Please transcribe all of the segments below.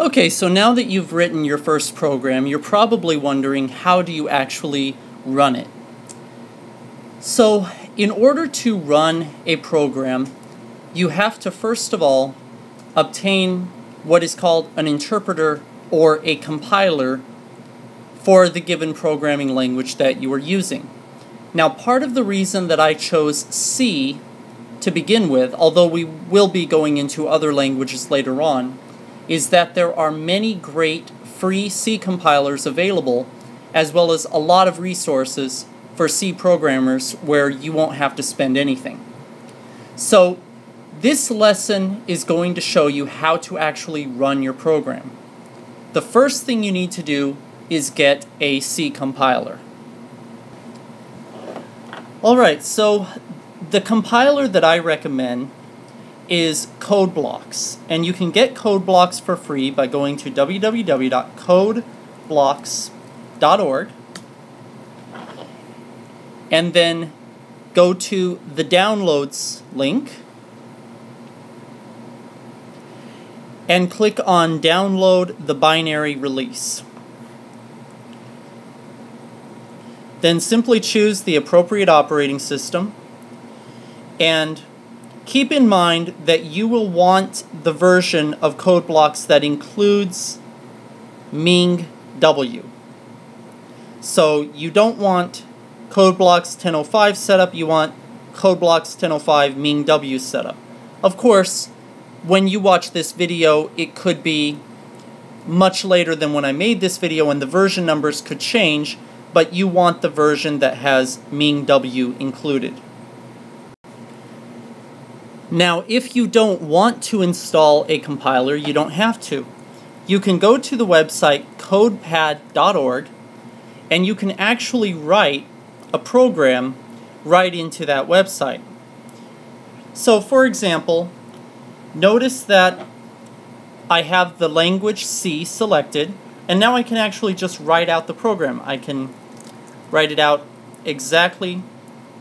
Okay, so now that you've written your first program, you're probably wondering how do you actually run it? So, in order to run a program, you have to first of all obtain what is called an interpreter or a compiler for the given programming language that you are using. Now, part of the reason that I chose C to begin with, although we will be going into other languages later on, is that there are many great free C compilers available, as well as a lot of resources for C programmers where you won't have to spend anything. So, this lesson is going to show you how to actually run your program. The first thing you need to do is get a C compiler. Alright, so the compiler that I recommend is CodeBlocks. And you can get CodeBlocks for free by going to www.codeblocks.org and then go to the downloads link and click on download the binary release. Then simply choose the appropriate operating system and keep in mind that you will want the version of CodeBlocks that includes Ming W. So you don't want CodeBlocks 1005 setup, you want CodeBlocks 1005 MinGW setup. Of course, when you watch this video, it could be much later than when I made this video and the version numbers could change, but you want the version that has MinGW included. Now, if you don't want to install a compiler, you don't have to. You can go to the website codepad.org and you can actually write a program right into that website. So, for example, notice that I have the language C selected, and now I can actually just write out the program. I can write it out exactly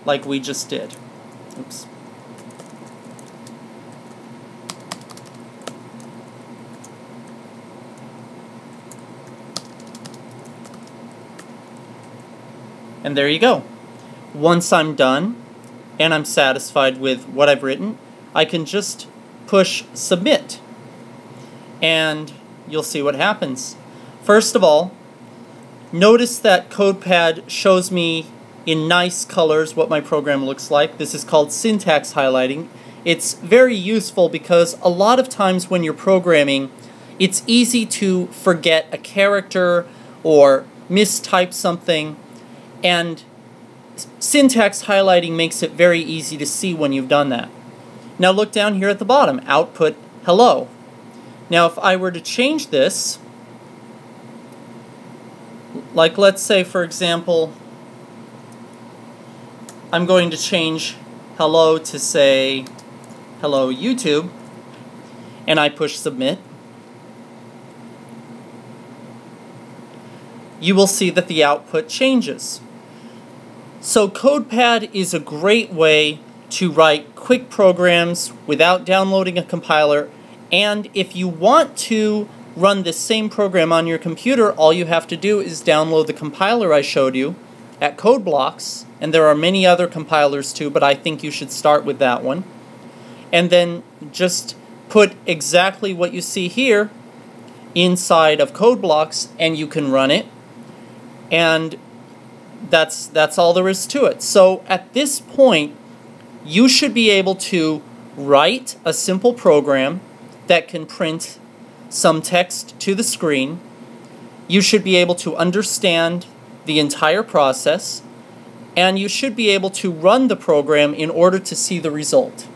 like we just did. Oops. And there you go. Once I'm done and I'm satisfied with what I've written, I can just push submit. And you'll see what happens. First of all, notice that CodePad shows me in nice colors what my program looks like. This is called syntax highlighting. It's very useful because a lot of times when you're programming, it's easy to forget a character or mistype something and syntax highlighting makes it very easy to see when you've done that. Now look down here at the bottom, output hello. Now if I were to change this, like let's say for example, I'm going to change hello to say hello YouTube, and I push submit, you will see that the output changes. So CodePad is a great way to write quick programs without downloading a compiler. And if you want to run this same program on your computer all you have to do is download the compiler I showed you at CodeBlocks. And there are many other compilers too but I think you should start with that one. And then just put exactly what you see here inside of CodeBlocks and you can run it. And that's that's all there is to it. So at this point, you should be able to write a simple program that can print some text to the screen. You should be able to understand the entire process, and you should be able to run the program in order to see the result.